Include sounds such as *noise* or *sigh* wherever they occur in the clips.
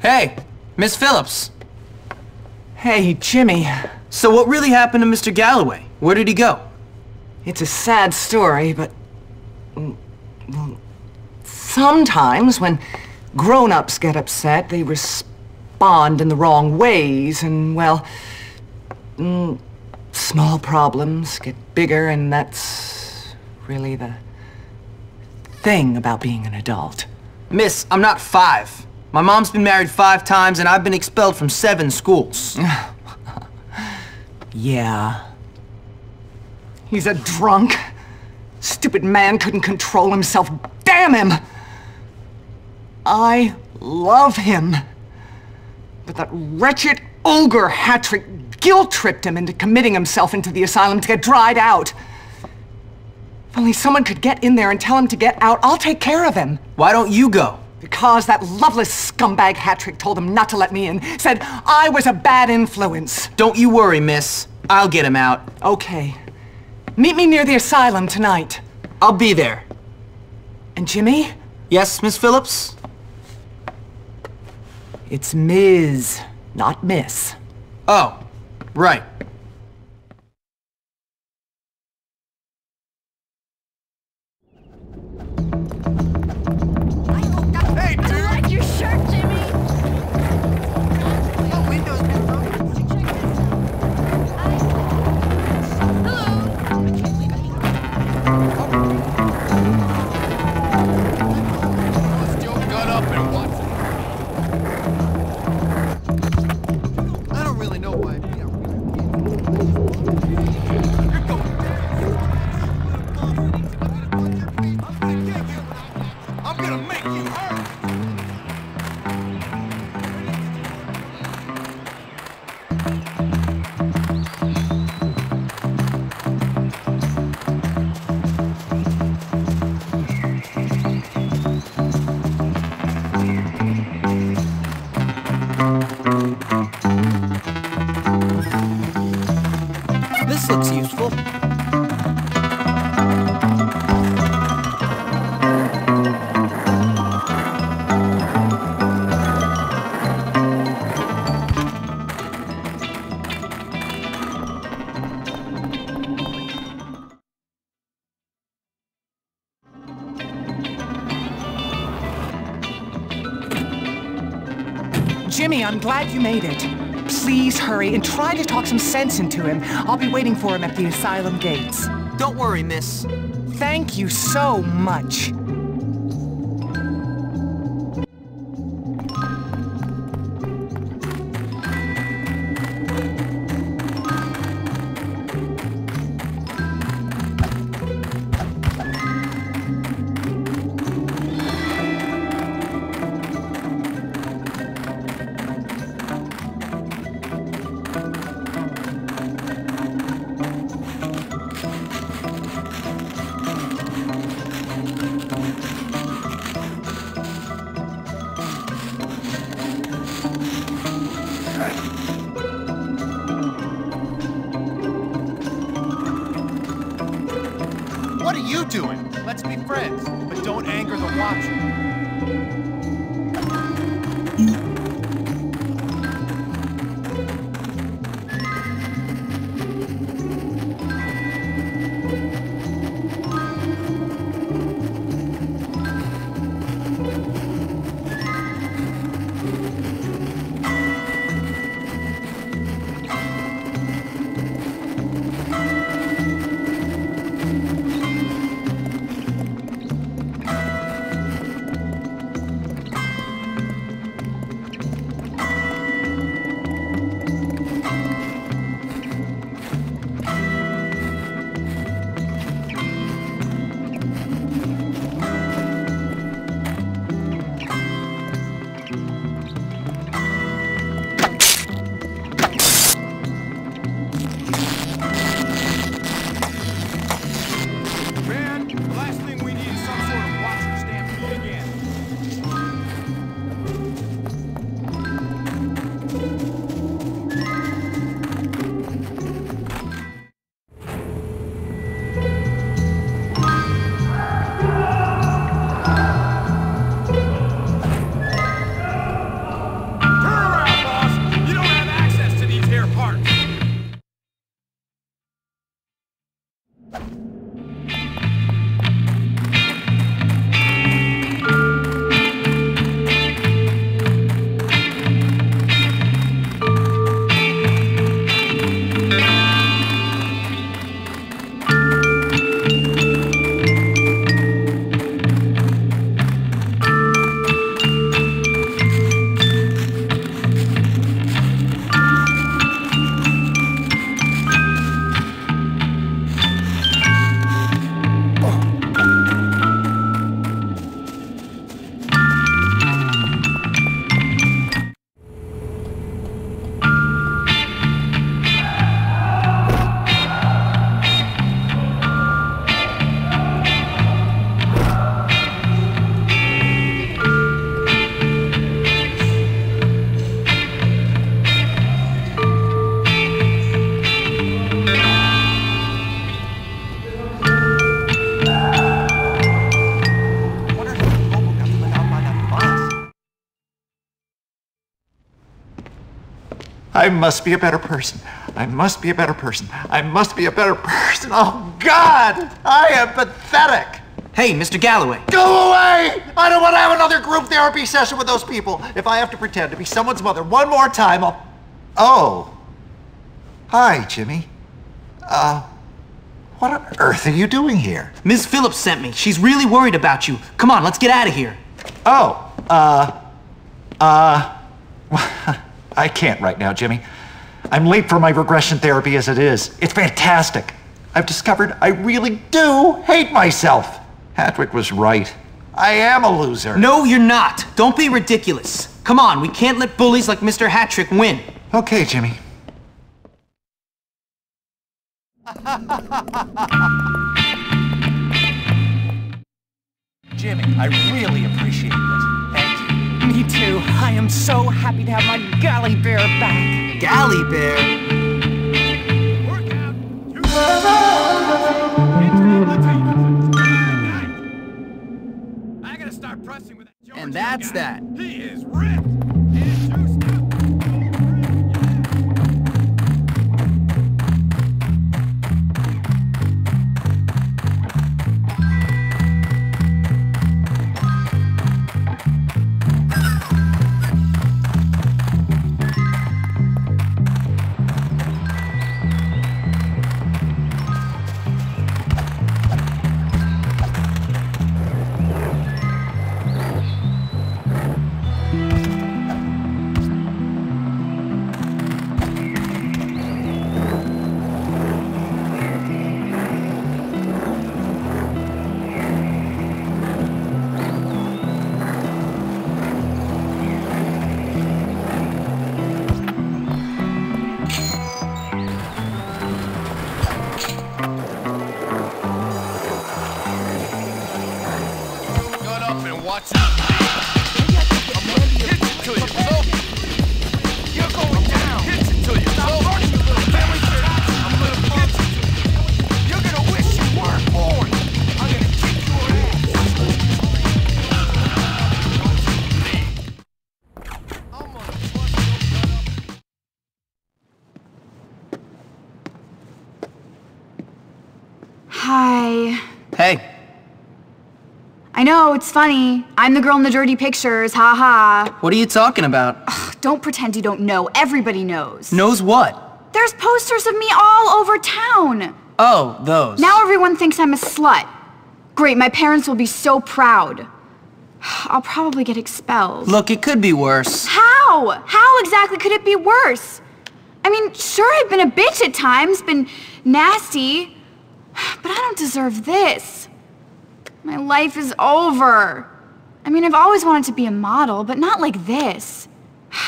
Hey, Miss Phillips. Hey, Jimmy. So what really happened to Mr. Galloway? Where did he go? It's a sad story, but... mm, well, sometimes when grown-ups get upset, they respond in the wrong ways, and, well... mm, small problems get bigger, and that's really the thing about being an adult. Miss, I'm not five. My mom's been married five times and I've been expelled from seven schools. *laughs* Yeah. He's a drunk. Stupid man couldn't control himself. Damn him! I love him. But that wretched ogre Hattrick guilt-tripped him into committing himself into the asylum to get dried out. If only someone could get in there and tell him to get out, I'll take care of him. Why don't you go? Because that loveless scumbag Hattrick told him not to let me in. Said I was a bad influence. Don't you worry, miss. I'll get him out. Okay. Meet me near the asylum tonight. I'll be there. And Jimmy? Yes, Miss Phillips? It's Ms., not Miss. Oh, right. I'm glad you made it. Please hurry and try to talk some sense into him. I'll be waiting for him at the asylum gates. Don't worry, miss. Thank you so much. I must be a better person. I must be a better person. I must be a better person. Oh, God! I am pathetic! Hey, Mr. Galloway. Go away! I don't want to have another group therapy session with those people. If I have to pretend to be someone's mother one more time, I'll. Oh. Hi, Jimmy. Uh. What on earth are you doing here? Ms. Phillips sent me. She's really worried about you. Come on, let's get out of here. Oh, uh. Uh. *laughs* I can't right now, Jimmy. I'm late for my regression therapy as it is. It's fantastic. I've discovered I really do hate myself. Hattrick was right. I am a loser. No, you're not. Don't be ridiculous. Come on, we can't let bullies like Mr. Hattrick win. Okay, Jimmy. Jimmy, I really appreciate it. Thank you. Me too. I am so happy to have my galley bear back. Galley Bear? Work out. Into the team. I gotta start pressing with that Georgia And that's that. He is ripped. Hi. Hey, I know, it's funny. I'm the girl in the dirty pictures, ha ha. what are you talking about? Don't pretend you don't know. Everybody knows. Knows what? There's posters of me all over town. Oh, those. Now everyone thinks I'm a slut. Great, my parents will be so proud. *sighs* I'll probably get expelled. Look, it could be worse. How? How exactly could it be worse? I mean, sure, I've been a bitch at times, been nasty, but I don't deserve this. My life is over. I mean, I've always wanted to be a model, but not like this.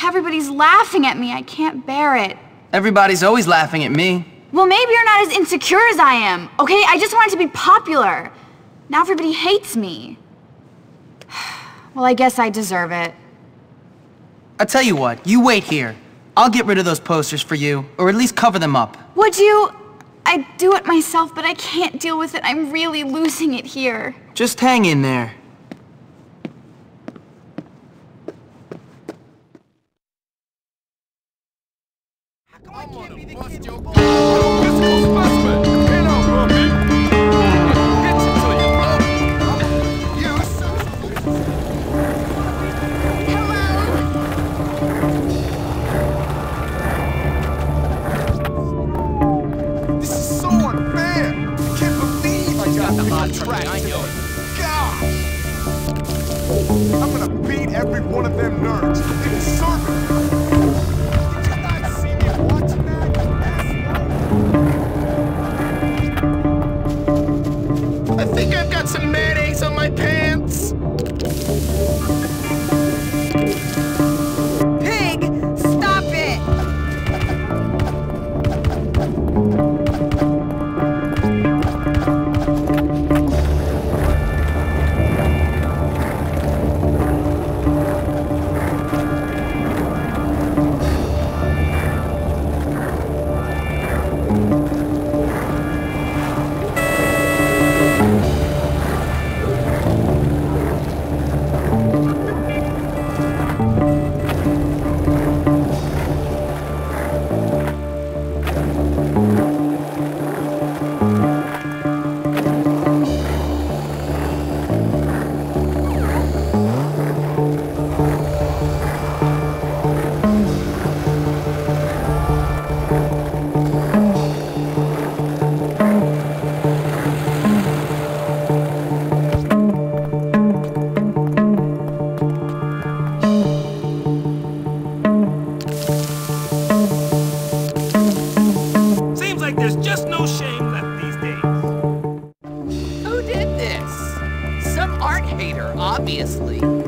Everybody's laughing at me. I can't bear it. Everybody's always laughing at me. Well, maybe you're not as insecure as I am, okay? I just wanted to be popular. Now everybody hates me. *sighs* Well, I guess I deserve it. I tell you what, you wait here. I'll get rid of those posters for you, or at least cover them up. Would you? I'd do it myself, but I can't deal with it. I'm really losing it here. Just hang in there. I'm gonna bust your butt. Physical obviously.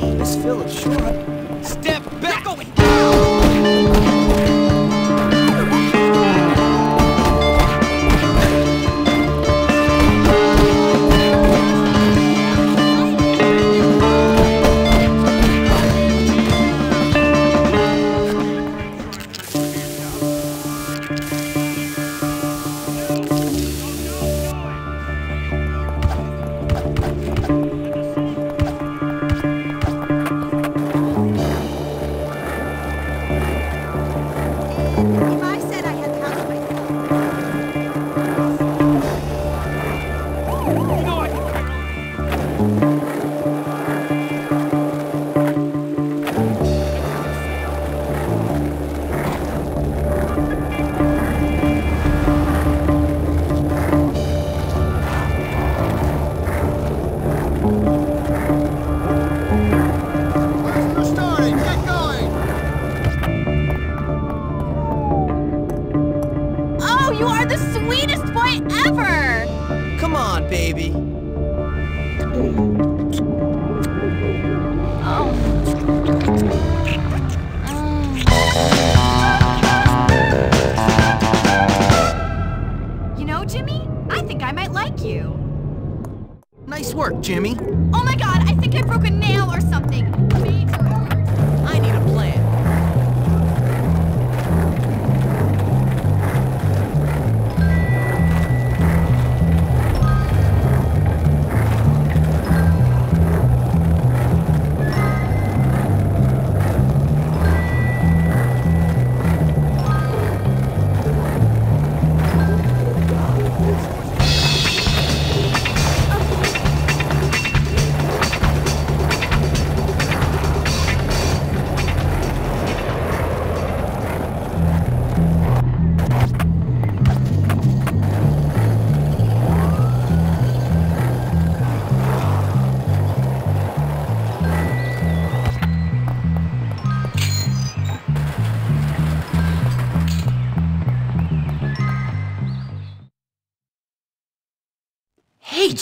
Miss Phillips, sure. Step work, Jimmy. Oh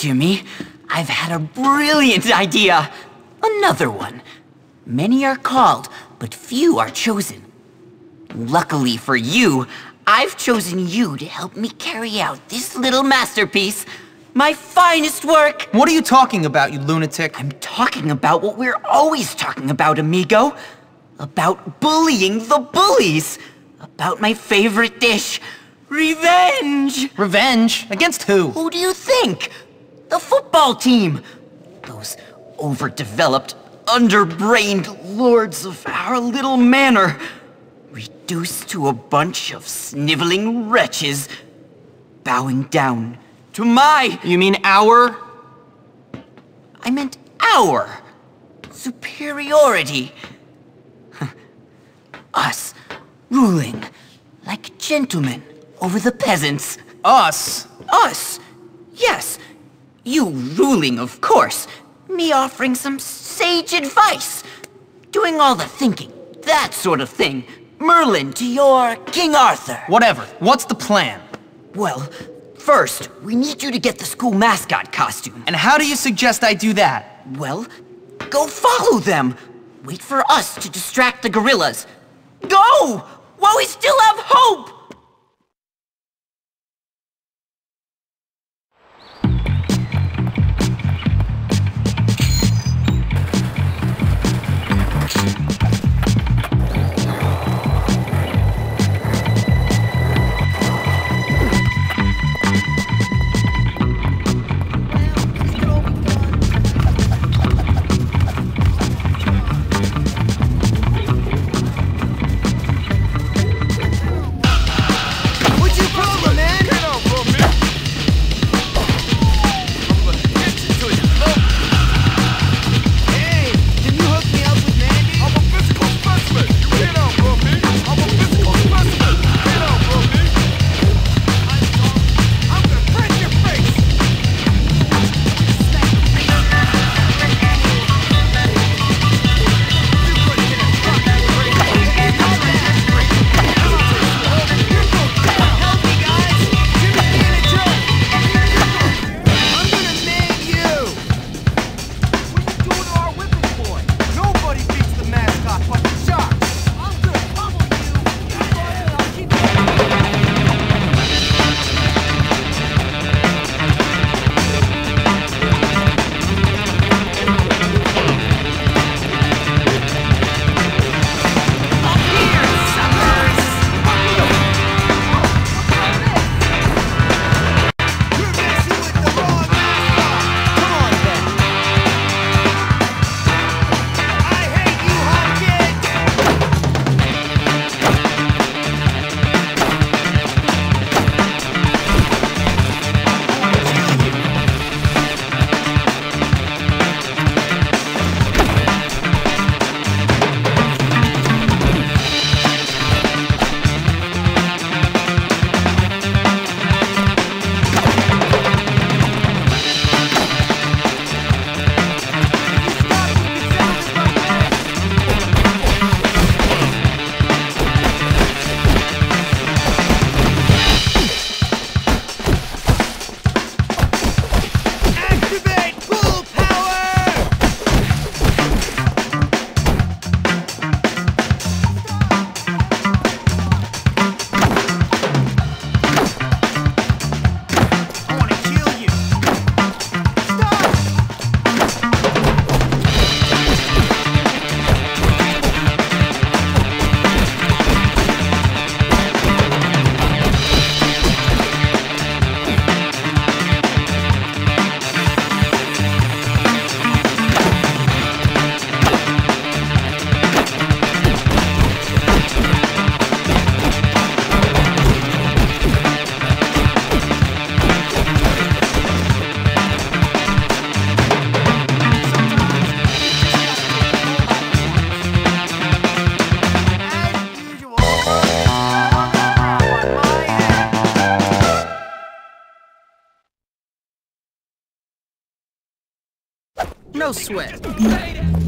Jimmy. I've had a brilliant idea. Another one. Many are called, but few are chosen. Luckily for you, I've chosen you to help me carry out this little masterpiece. My finest work. What are you talking about, you lunatic? I'm talking about what we're always talking about, amigo. About bullying the bullies. About my favorite dish, revenge. Revenge? Against who? Who do you think? The football team. Those overdeveloped, underbrained lords of our little manor. Reduced to a bunch of sniveling wretches. Bowing down to my. You mean our? I meant our. Superiority. *laughs* Us ruling like gentlemen over the peasants. Us? Us? Yes. You ruling, of course. Me offering some sage advice. Doing all the thinking. That sort of thing. Merlin to your King Arthur. Whatever. What's the plan? Well, first, we need you to get the school mascot costume. And how do you suggest I do that? Well, go follow them. Wait for us to distract the gorillas. Go! While we still have hope! Sweat.